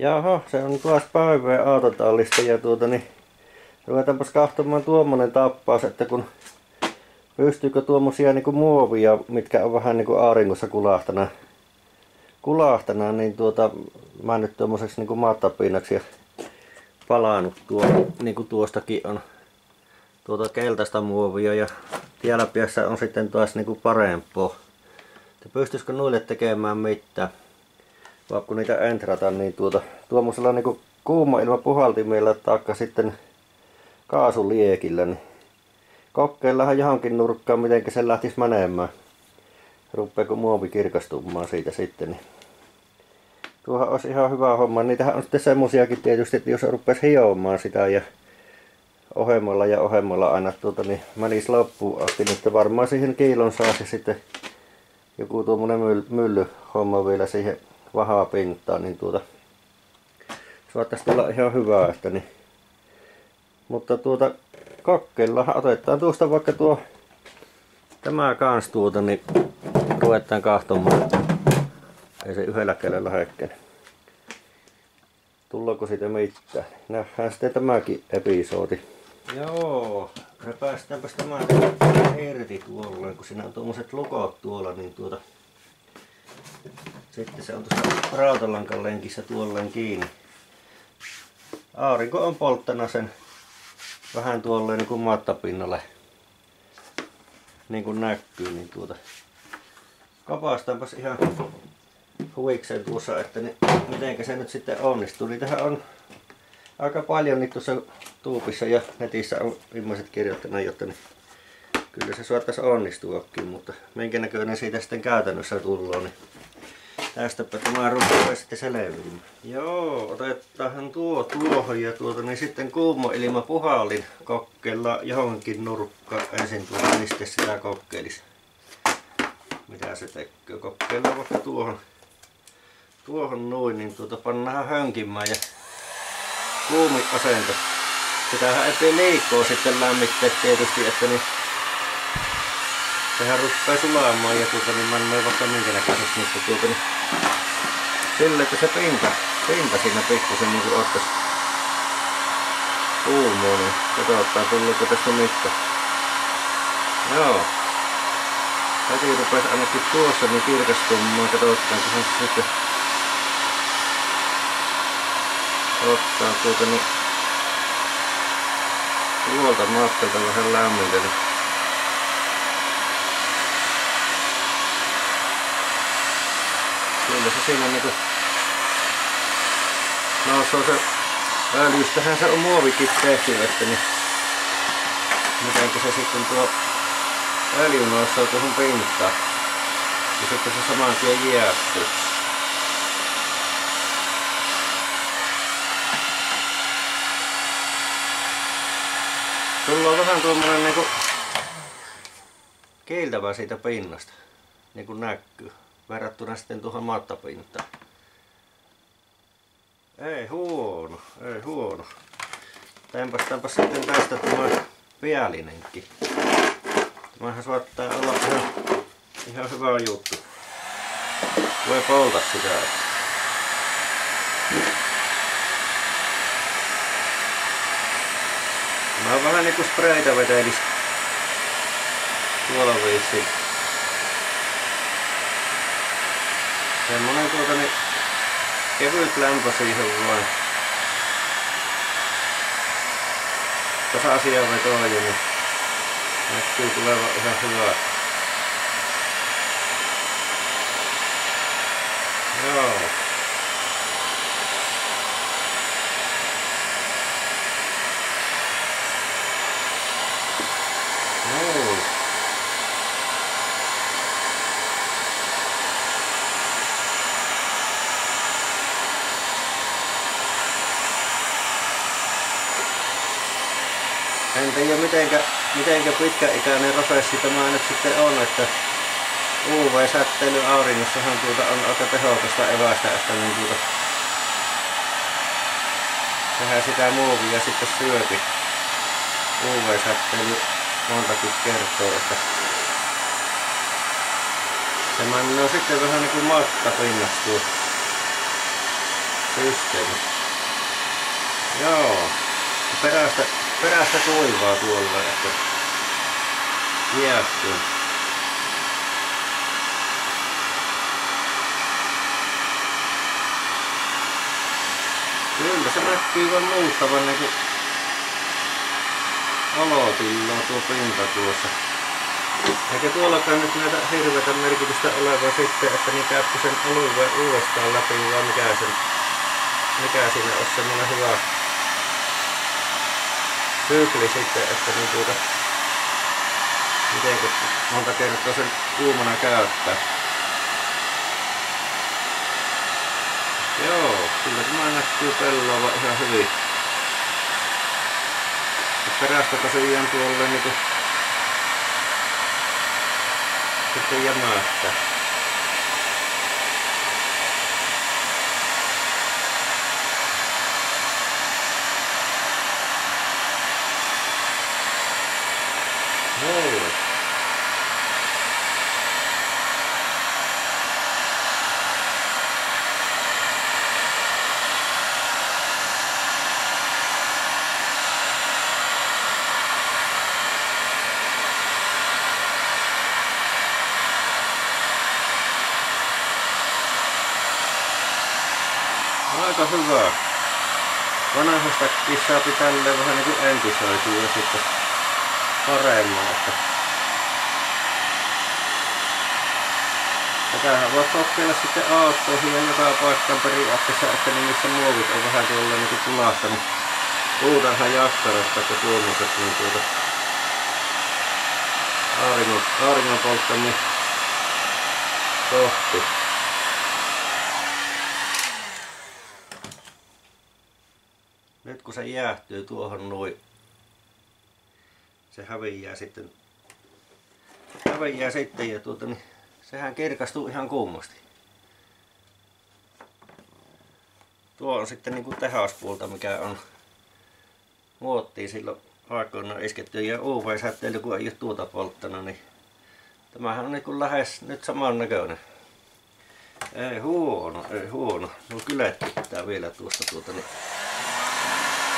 Jaha, se on taas päivää autotallista ja tuota niin ruvetaanpas kahtomaan tuommoinen tappaus, että kun pystyykö tuommoisia niinku muovia, mitkä on vähän niinku auringossa kulahtana, kulahtana niin tuota mä nyt tuommoiseksi niinku mattapinnaksi ja palannut tuo, niin kuin tuostakin on tuota keltaista muovia ja tiellä on sitten taas niinku parempaa. Että pystyisikö noille tekemään mitään? Vaan kun niitä entrata, niin tuota, tuommoisella niinku kuuma ilma puhaltimella taikka sitten kaasuliekillä, niin kokeillahan johonkin nurkkaan, miten se lähtisi menemään. Rupeeko muovi kirkastumaan siitä sitten, niin tuohan olisi ihan hyvä homma. Niitähän on sitten semmoisiakin tietysti, että jos rupeaisi hiomaan sitä ja ohemmalla ja ohemmalla aina tuota, niin menisi loppuun asti, niin varmaan siihen kiilon saisi sitten joku tuommoinen mylly homma vielä siihen vahaa pintaa, niin tuota saattaisi tulla ihan hyvää, että niin. Mutta tuota kokeillaan, otetaan tuosta vaikka tuo tämä kans tuota, niin ruvetaan kahtomaan. Ei se yhdellä kädellä lähdekään. Tullaanko siitä mitään? Nähdään sitten tämäkin episodi. Joo, päästäänpäs tämä irti tuolle, kun siinä on tuommoiset lukot tuolla, niin tuota sitten se on tuossa rautalankan lenkissä tuolleen kiinni. Aurinko on polttana sen vähän tuolle niin kuin mattapinnalle. Niin kuin näkyy, niin tuota kapastaanpas ihan huvikseen tuossa, että niin, miten se nyt sitten onnistuu. Niitähän on aika paljon niin tuossa tuupissa ja netissä on ihmiset kirjoittaneet, jotta niin kyllä se saattaisi onnistuakin, mutta minkä näköinen siitä sitten käytännössä tullaan, niin tästäpä tämä rupeaa sitten selviämään. Joo, otetaan tuo tuohon ja tuota, niin sitten kuuma ilma puhallin kokeilla johonkin nurkkaan ensin tuota, sitten sitä kokeilisi. Mitä se tekee? Kokeillaan vaikka tuohon, tuohon noin, niin tuota pannaan hönkimään ja kuumi asento. Sitähän ettei liikkoo sitten lämmittää tietysti, että niin sehän rupeaa sulaamaan ja tuota niin menee vaikka minkä näköiseksi, mutta tuota niin sille, että se pinta, pinta siinä pikkusen niin kuin ottaisi kuumua, niin katsotaan tuleeko tästä mitään. Joo. Heti rupesi ainakin tuossa niin kirkastumaan, katsotaan kun se sitten ottaa tuota niin tuolta matkalta vähän lämmintä. Niin kyllä se siinä niinku no se öljystähän se on muovikin tehty että niin mitenkä se sitten tuo öljy nousee tuohon pintaan. Ja sitten se saman tien jäästyy Sulla on vähän tuommoinen niinku kiiltävä siitä pinnasta, niin kuin näkyy, verrattuna sitten tuohon mattapintaan. Ei huono, ei huono. Tämpäs sitten tästä tämä päällinenkin. Tämähän saattaa olla ihan, ihan hyvä juttu. Voi polta sitä. Mä oon vähän niinku spreitä vetelis tuolla viisi. Semmonen tuota niin kevyt lämpö siihen vaan. Tasaisia vetoja, niin näkyy tuleva ihan hyvä. Joo. En tiedä mitenkä, mitenkä pitkäikäinen prosessi tämä nyt sitten on, että UV-säteily auringossahan tuota on aika tehokasta evästä, että niin tuota, sehän sitä muovia sitten syöpi. UV-säteily montakin kertoo, että se on sitten vähän niin kuin matta pinnastuu. systeemi. Joo. Perästä, perästä kuivaa tuolla, että jäähtyy. Kyllä se näkyy vaan muuttavan niinku aloitillaan tuo pinta tuossa. Eikä tuollakaan nyt näitä hirveitä merkitystä oleva sitten, että niin käypä sen alueen uudestaan läpi vai mikä, sen, mikä siinä olisi semmoinen hyvä sykli sitten, että niin tuota, miten monta kertaa sen kuumana käyttää. Joo, kyllä tämä näkyy pellolla ihan hyvin. Perästä tosiaan tuolle niinku sitten jämähtää. Noin. Aika hyvä. Vanhasta kissaa tälleen vähän niinku entisoituu ja sitten paremmin. Että Tätähän voi kokeilla sitten aattoihin ja joka paikkaan periaatteessa, että niin missä muovit on vähän tuolla niinku kulahtanut. Puhutaanhan jaskarasta, että tuommoiset niin tuota auringon, auringon polttaminen kohti. Kun se jäähtyy tuohon noin, se häviää sitten, häviää sitten ja tuota, niin sehän kirkastuu ihan kummasti. Tuo on sitten niin kuin tehaspuolta, mikä on muottiin silloin aikoinaan isketty ja UV-säteily, kun ei ole tuota polttana, niin tämähän on niin kuin lähes nyt saman näköinen. Ei huono, ei huono. No kyllä pitää vielä tuosta tuota niin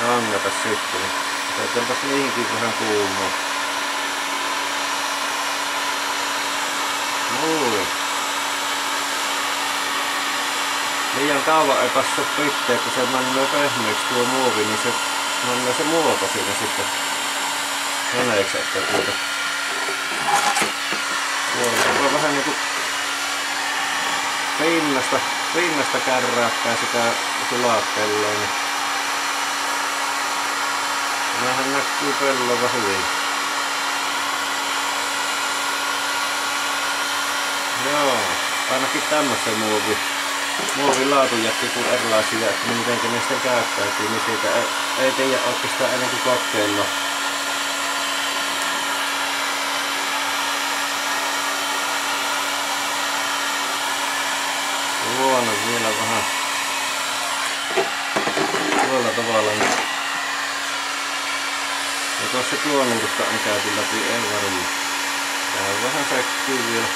hangata sitten. Otetaanpas niihinkin vähän kuumaa. Noin. Liian kauan ei passu pitää, kun se mennään pehmeäksi tuo muovi, niin se mennään se muoto siinä sitten veneeksi, että tuota. Tuo on vähän niinku pinnasta, pinnasta kärrääkkää sitä sulattelua, niin Nämähän näkyy pellolla hyvin. Joo, ainakin tämmöisen muovi. Muovin laatujätti kuin erilaisia, että miten ne sitten käyttäytyy, niin siitä ei, ei tiedä oikeastaan ennen kuin kokeilla. Luonne vielä vähän tuolla tavalla. Niin ja tuossa tuonurkka on käyty läpi, en varmaan. Tää on vähän säkkyy vielä.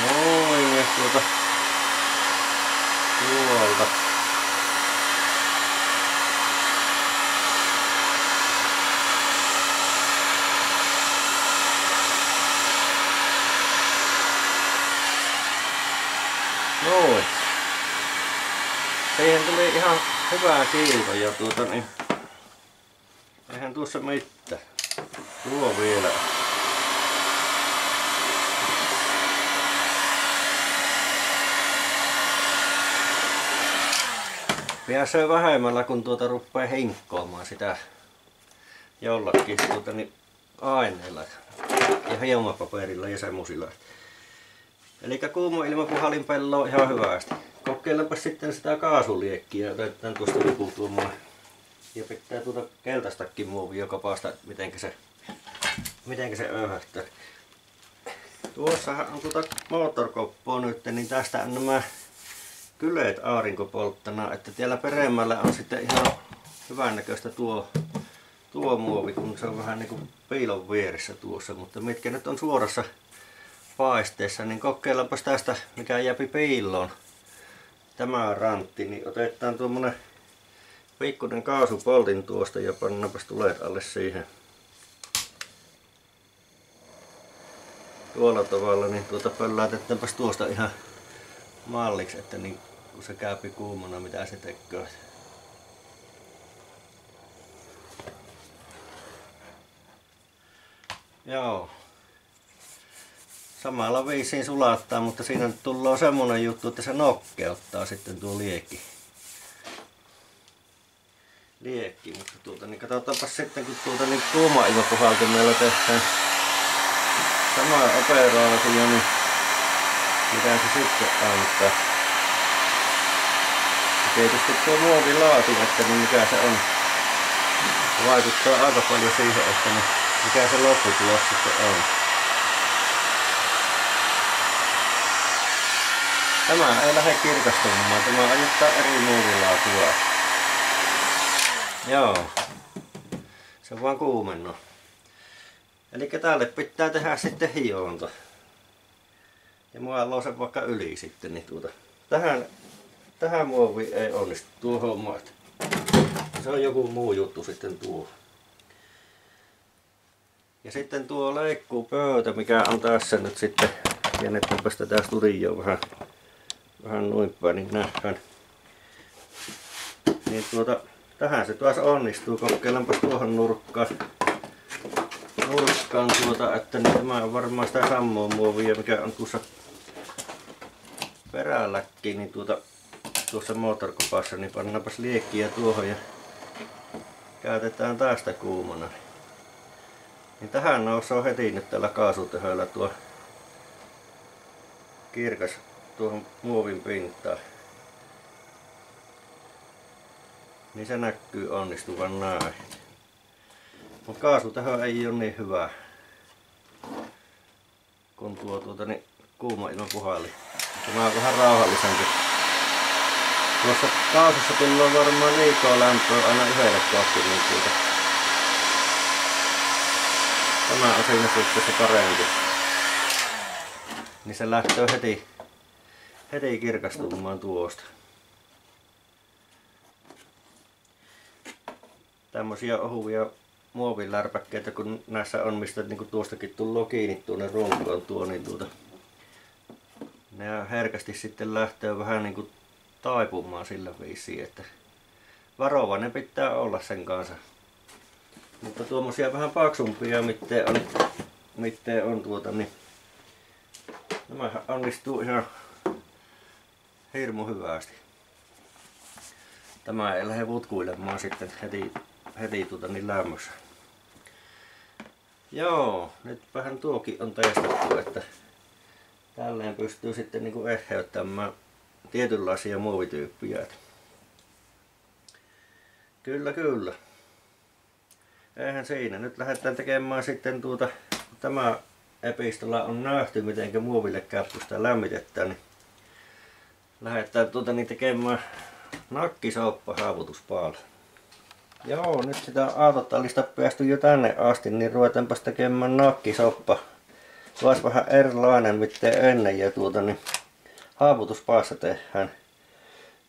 Noin tuota tuolta. Noin siihen tuli ihan hyvää kiilto ja tuota niin eihän tuossa mitään. Tuo vielä. Pääsee vähemmällä kun tuota rupeaa hinkkoamaan sitä jollakin tuota niin aineilla ja hiemopaperilla ja semmoisilla. Eli kuuma ilmapuhalin pello ihan hyvästi kokeillaanpa sitten sitä kaasuliekkiä. Otetaan tuosta lukutuomaan. Ja pitää tuota keltaistakin muovia joka paasta, miten se, miten se öyhähtää. Tuossa on tuota moottorkoppoa nyt, niin tästä on nämä kyleet aurinkopolttana, että siellä peremmällä on sitten ihan hyvän näköistä tuo, tuo muovi, kun se on vähän niin kuin piilon vieressä tuossa, mutta mitkä nyt on suorassa paisteessa, niin kokeillaanpas tästä mikä jääpi piiloon. Tämä rantti, niin otetaan tuommoinen pikkuinen kaasupoltin tuosta ja pannaanpas tulet alle siihen. Tuolla tavalla, niin tuota pöllätetäänpäs tuosta ihan malliksi, että niin kun se käypi kuumana, mitä se tekee. Joo. Samalla viisiin sulattaa, mutta siinä tulee semmonen juttu, että se nokkeuttaa sitten tuo liekki. Liekki, mutta tuota, niin katsotaanpa sitten kun tuota niin kuuma ilmapuhaltimella tehdään sama operaatio, niin mitä se sitten antaa. Ja tietysti tuo muovilaatu, että niin mikä se on, vaikuttaa aika paljon siihen, että niin mikä se lopputulos sitten on. Tämä ei lähde kirkastumaan, tämä ajuttaa eri muovilaatua. Joo. Se on vaan kuumenno. Eli tälle pitää tehdä sitten hionta. Ja mua sen vaikka yli sitten, niin tuota. Tähän, tähän muoviin ei onnistu tuo homma. Se on joku muu juttu sitten tuo. Ja sitten tuo pöytä, mikä on tässä nyt sitten, jännettäänpäs tätä studioa vähän, vähän noin päin, niin nähdään. Niin tuota, tähän se taas onnistuu. Kokeillaanpa tuohon nurkkaan. Nurkkaan tuota, että niin tämä on varmaan sitä samoa muovia, mikä on tuossa perälläkin, niin tuota, tuossa moottorkopassa, niin pannaanpas liekkiä tuohon ja käytetään tästä kuumana. Niin tähän nousee heti nyt tällä kaasutöhöllä tuo kirkas tuohon muovin pintaan. Niin se näkyy onnistuvan näin. Mutta kaasutöhö ei ole niin hyvä kun tuo tuota niin kuuma ilma puhalli. Tämä on vähän rauhallisempi. Tuossa kaasussa tulee varmaan liikaa lämpöä aina yhdelle kohti niin tuota Tämä on siinä suhteessa parempi. Niin se lähtee heti, heti kirkastumaan tuosta. Tämmöisiä ohuvia muovilärpäkkeitä, kun näissä on, mistä niin kuin tuostakin tulee kiinni tuonne runkoon tuo, niin tuota, ne herkästi sitten lähtee vähän niin kuin taipumaan sillä viisiin, että varovainen pitää olla sen kanssa. Mutta tuommoisia vähän paksumpia, mitään on, mitään on tuota, niin nämä onnistuu ihan hirmu hyvästi. Tämä ei lähde vutkuilemaan sitten heti, heti tuota niin lämmössä. Joo, nyt vähän tuokin on testattu, että tälleen pystyy sitten niin eheyttämään tietynlaisia muovityyppejä. Kyllä, kyllä eihän siinä. Nyt lähdetään tekemään sitten tuota, tämä epistola on nähty, miten muoville sitä lämmitetään, niin lähdetään tuota niin tekemään nakkisauppa haavutuspaalle. Joo, nyt sitä aatotallista päästy jo tänne asti, niin ruvetaanpas tekemään nakkisoppa. Olisi vähän erilainen, mitä ennen ja tuota niin haavutuspaassa tehdään.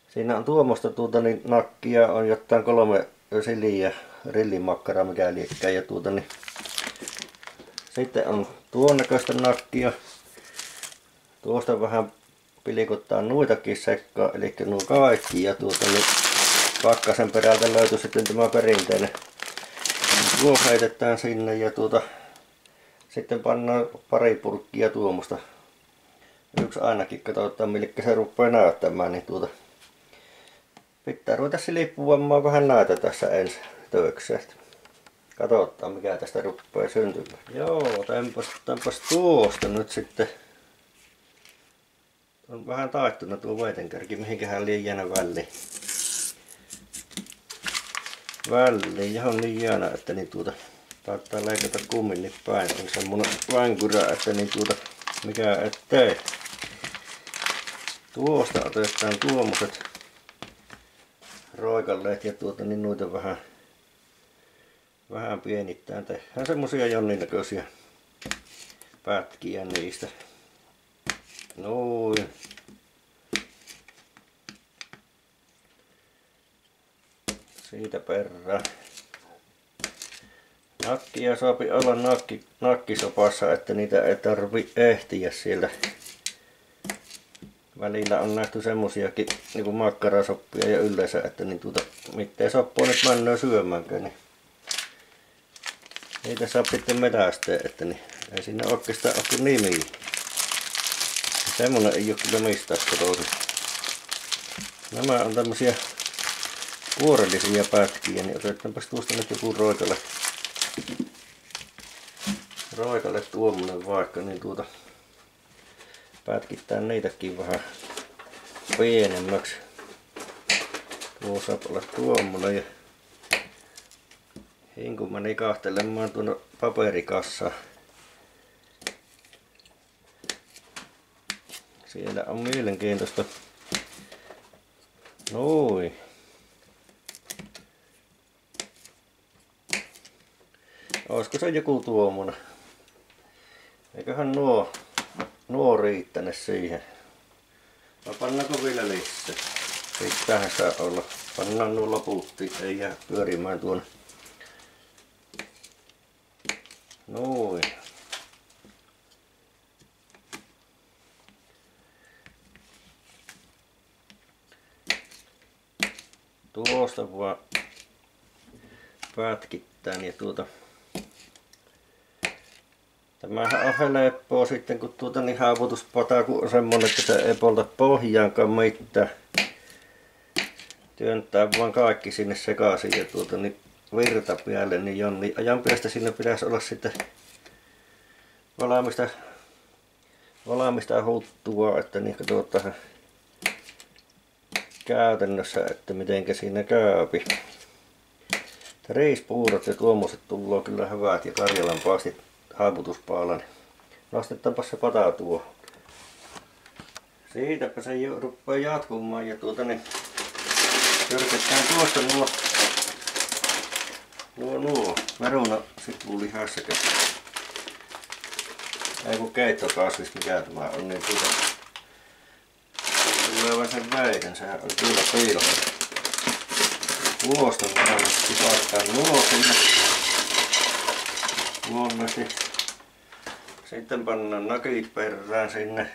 Siinä on tuommoista tuota niin nakkia, on jotain kolme siliä rillimakkara mikä liekkää ja tuota niin sitten on tuon näköistä nakkia tuosta vähän pilikuttaa nuitakin sekkaan eli nuo kaikki ja tuota niin pakkasen perältä löytyy sitten tämä perinteinen tuo heitetään sinne ja tuota sitten pannaan pari purkkia tuomusta yksi ainakin katsotaan miltä se rupeaa näyttämään niin tuota pitää ruveta silippuamaan vähän näitä tässä ensin töksestä. Katsotaan mikä tästä rupeaa syntymään. Joo, tämpäs, tämpäs tuosta nyt sitten. On vähän taittuna tuo veitenkärki, mihinkähän liian väliin. Väliin, ja on niin jäänä, että niin tuota taitaa leikata kumminkin päin. On semmonen vänkyrä, että niin tuota mikä ettei. Tuosta otetaan tuommoiset roikalleet ja tuota niin noita vähän vähän pienittäin. Tehdään semmosia jonnin näköisiä pätkiä niistä. Noin. Siitä perään. Nakkia saapi olla nakki, nakkisopassa, että niitä ei tarvi ehtiä sieltä. Välillä on nähty semmosiakin niinku makkarasoppia ja yleensä, että niin tuota, mitään soppua nyt mennään syömäänkään, niin niitä saa sitten metästää, että niin ei siinä oikeastaan ole kuin nimi. Semmonen ei ole kyllä mistään kotoisin. Nämä on tämmösiä kuorellisia pätkiä, niin otetaanpas tuosta nyt joku roikalle. Roikalle tuommoinen vaikka, niin tuota pätkittää niitäkin vähän pienemmäksi. Tuo saa olla tuommoinen ja hinku meni kahtelemaan tuonne paperikassa. Siellä on mielenkiintoista. Noin. Olisiko se joku tuommoinen? Eiköhän nuo, nuo riittäne siihen. Vai pannaanko vielä lisää? Pitäähän sitä olla. Pannaan nuo loputti, ei jää pyörimään tuonne. Noin. Tuosta vaan pätkittää ja tuota Tämähän on helppoa sitten, kun tuota niin haavutuspata kun on semmonen, että se ei polta pohjaankaan mitään. Työntää vaan kaikki sinne sekaisin ja tuota niin virta päälle, niin jonni ajan päästä sinne pitäisi olla sitten valmista, valmista huttua, että niin tuota, käytännössä, että mitenkä siinä käypi. Riispuurot ja tuommoiset tulee kyllä hyvät ja Karjalan paastit haaputuspaalan. Nostetaanpa se pata tuo. Siitäpä se rupeaa jatkumaan ja tuota niin törketään tuosta nuo nuo nuo meruna sipulihässäkä. Ei kun keittokasvis mikä tämä on niin tuota tulee vaan sen väitän, sehän on kyllä piilo. Tuosta varmasti paikkaan nuo sinne. Luonnollisesti sitten pannaan nakit perään sinne.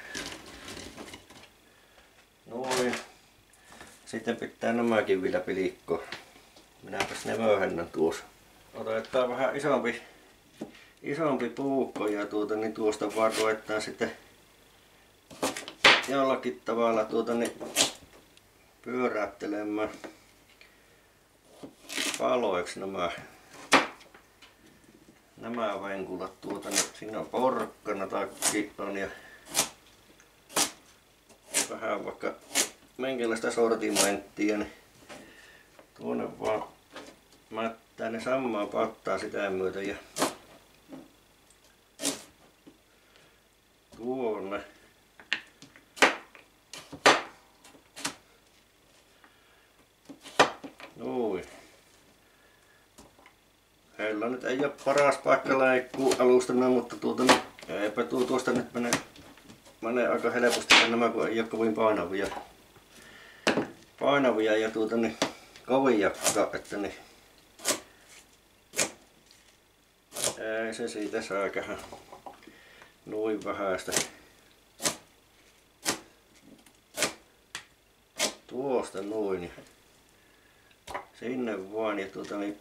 Noin. Sitten pitää nämäkin vielä pilikkoa. Minäpäs ne myöhennän tuossa. Otetaan vähän isompi, isompi puukko ja tuota, niin tuosta vaan ruvetaan sitten jollakin tavalla tuota, niin pyöräyttelemään paloiksi nämä nämä venkulat tuota nyt. Siinä on porkkana takki on ja vähän vaikka minkälaista sortimenttia, niin tuonne vaan mättää ne samaa pattaa sitä myötä ja tuonne. Noin. Heillä nyt ei ole paras paikka leikkuu alustana, mutta tuota, eipä tuo tuosta nyt mene, mene aika helposti nämä, kun ei ole kovin painavia. Painavia ja tuota niin koviakaan, että niin ei se siitä saakähän noin vähäistä. Tuosta noin. Sinne vaan ja tuota niin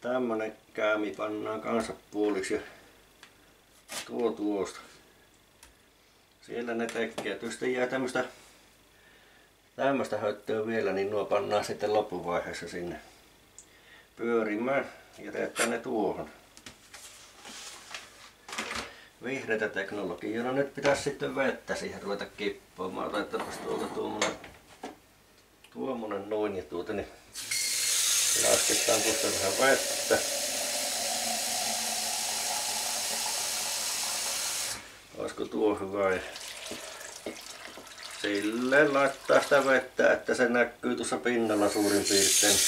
tämmönen käämi pannaan kanssa puoliksi ja tuo tuosta. Siellä ne tekee. Jos jää tämmöstä tämmöstä höttöä vielä, niin nuo pannaan sitten loppuvaiheessa sinne pyörimään. Jätetään ne tuohon. Vihreitä teknologiaa. No nyt pitäisi sitten vettä siihen ruveta kippoamaan. Otetaanpas tuolta tuommoinen tuommoinen noin ja tuota niin Lasketaan tuosta vähän vettä. Olisiko tuo hyvä? Sille laittaa sitä vettä, että se näkyy tuossa pinnalla suurin piirtein.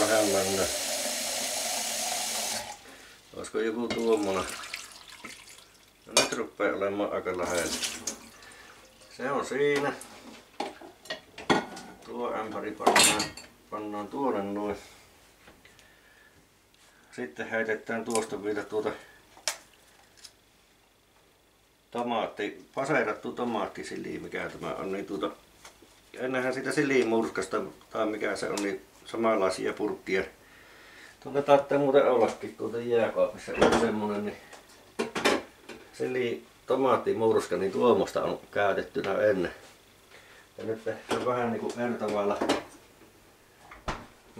Vähän mennä. Olisiko joku tuommoinen? No nyt rupeaa olemaan aika lähellä. Se on siinä. Tuo ämpäri pannaan, pannaan tuonne noin. Sitten heitetään tuosta vielä tuota tomaatti, paseerattu tomaattisili, mikä tämä on, niin tuota, ennenhän sitä silimurskasta tai mikä se on, niin samanlaisia purkkia. Tuolta taitaa muuten ollakin tuota jääkaapissa on semmonen, niin sili tomaattimurska, niin tuomosta on käytettynä ennen. Ja nyt on vähän niinku eri tavalla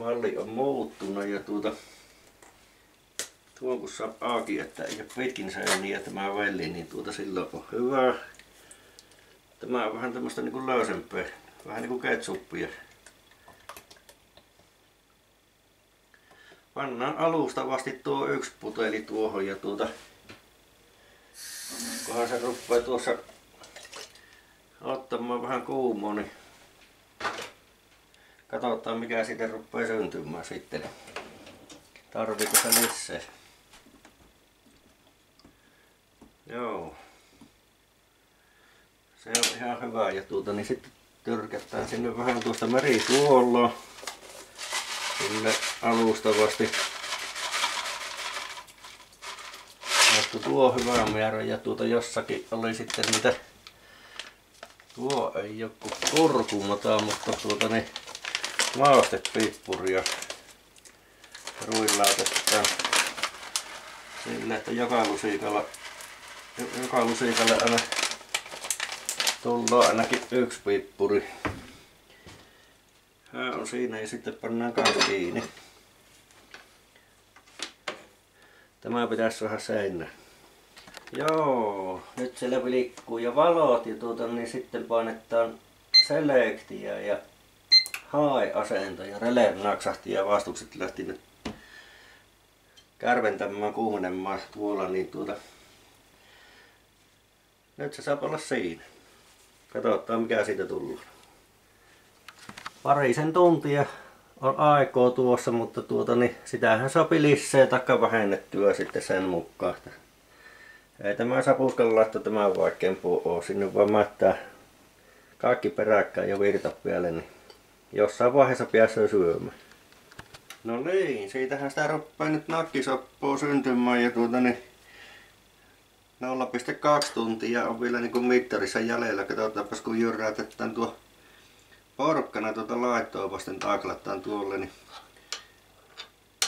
malli on muuttunut ja tuota tuon kun saa auki, että ei ole pitkin seiniä tämä väli, niin tuota silloin on hyvä. Tämä on vähän tämmöistä niinku löysempää, vähän niinku ketsuppia. Pannaan alustavasti tuo yksi puteli tuohon ja tuota, kunhan se rupeaa tuossa ottamaan vähän kuumoa, niin katsotaan mikä siitä rupeaa syntymään sitten. Tarviiko se lisää? Joo. Se on ihan hyvä ja tuota niin sitten tyrkätään sinne vähän tuosta merisuolaa sinne alustavasti. Mutta tuo hyvä määrä ja tuota jossakin oli sitten mitä tuo ei joku kurkumata, mutta tuota niin maustepippuria ruillautetaan sille, että joka lusikalla joka lusikalle aina tullaan ainakin yksi pippuri. Hän on siinä ja sitten pannaan kanssa kiinni. Tämä pitäisi saada seinä. Joo, nyt siellä liikkuu ja valot ja tuota, niin sitten painetaan selektiä ja hae-asento ja rele naksahti ja vastukset lähti nyt kärventämään kuumenemaan tuolla, niin tuota, nyt se saa olla siinä. Katsotaan mikä siitä tulee. Parisen tuntia on aikaa tuossa, mutta tuota, niin sitähän sopi lisää taikka vähennettyä sitten sen mukaan. Ei tämä sapuskan laitto tämä vaikeampuu ole. Sinne vaan mättää kaikki peräkkäin jo virta päälle, niin jossain vaiheessa pääsee syömään. No niin, siitähän sitä rupeaa nyt nakkisoppua syntymään ja tuota niin 0,2 tuntia on vielä niin kuin mittarissa jäljellä. Katsotaanpas kun jyrrätetään tuo porkkana tuota laittoa vasten taklataan tuolle, niin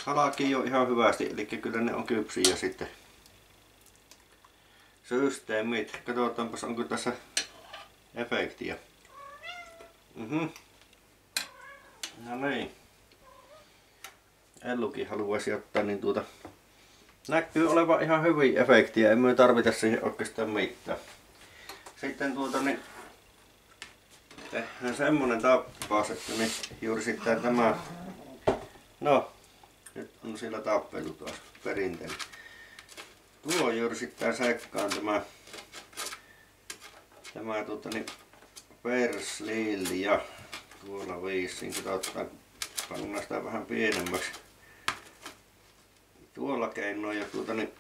halaki jo ihan hyvästi, eli kyllä ne on kypsiä sitten. Systeemit, katsotaanpas onko tässä efektiä. Mhm. No niin. Ellukin haluaisi ottaa niin tuota näkyy olevan ihan hyvin efektiä, ei me tarvita siihen oikeastaan mitään. Sitten tuota niin tehdään semmonen tappaus, että niin juuri sitten tämä, no nyt on siellä tappelu taas perinteinen. Tuo juuri sitten sekkaan tämä, tämä tuota niin perslilja tuolla viisiin, katsotaan pannaan sitä vähän pienemmäksi tuolla keinoin ja tuota niin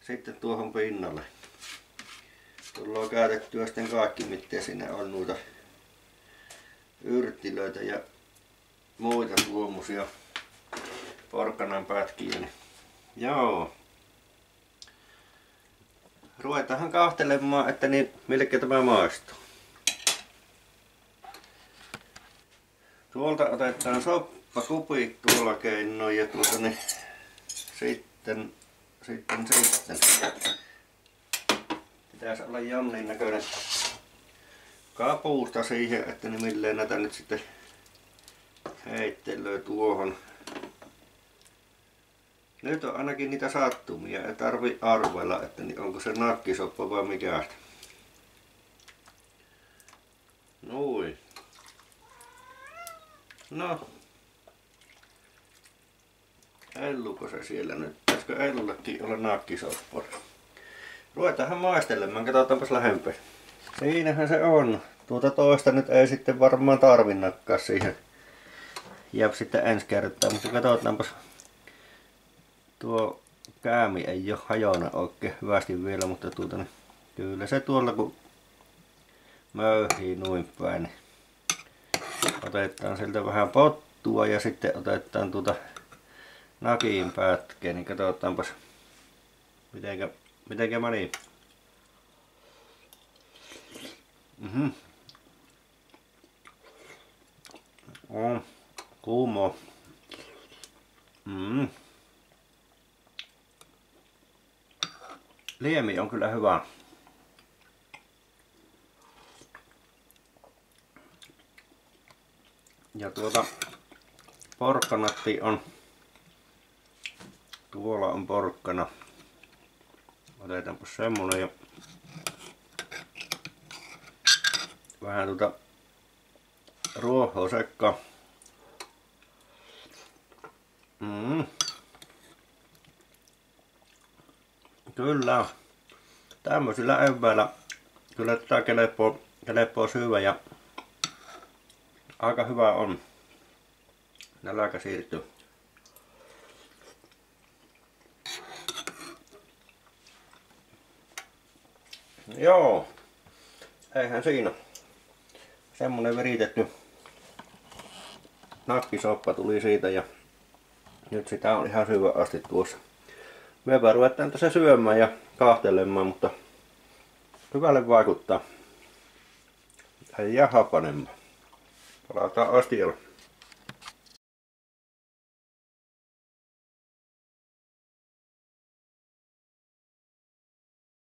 sitten tuohon pinnalle. Tullaan käytettyä sitten kaikki mitä sinne on noita yrttilöitä ja muita tuommoisia porkkanan pätkiä. Niin joo. Ruvetaanhan kahtelemaan, että niin millekä tämä maistuu. Tuolta otetaan soppakupit tuolla keinoin ja tuota niin sitten, sitten, sitten. Pitäisi olla jonnin näköinen kapusta siihen, että ne milleen näitä nyt sitten heittelee tuohon. Nyt on ainakin niitä sattumia, ei tarvi arvella, että onko se nakkisoppa vai mikä. Noin. No, Elluko se siellä nyt? Pitäisikö Ellullekin olla nakkisoppori? Ruvetaanhan maistelemaan, katsotaanpas lähempää. Siinähän se on. Tuota toista nyt ei sitten varmaan tarvinnakaan siihen. Jää sitten ensi kertaa, mutta katsotaanpas. Tuo käämi ei ole hajona oikein hyvästi vielä, mutta tuota, niin kyllä se tuolla kun möyhii noin päin, niin otetaan sieltä vähän pottua ja sitten otetaan tuota nakiin pätkeä, niin katsotaanpas mitenkä, mitenkä meni. Mhm. On kuumo. Mm. Liemi on kyllä hyvä. Ja tuota porkkanatti on tuolla on porkkana. Otetaanpa semmonen ja vähän tuota ruohoa sekka. Mm. Kyllä. Tämmöisillä eväillä kyllä tätä kelepoo, kelepoo syödä ja aika hyvä on. Nälkä siirtyy. Joo. Eihän siinä. Semmonen viritetty nakkisoppa tuli siitä ja nyt sitä on ihan syvä asti tuossa. Me vaan ruvetaan tässä syömään ja kahtelemaan, mutta hyvälle vaikuttaa. Jää hapanemaan. Palataan astialle.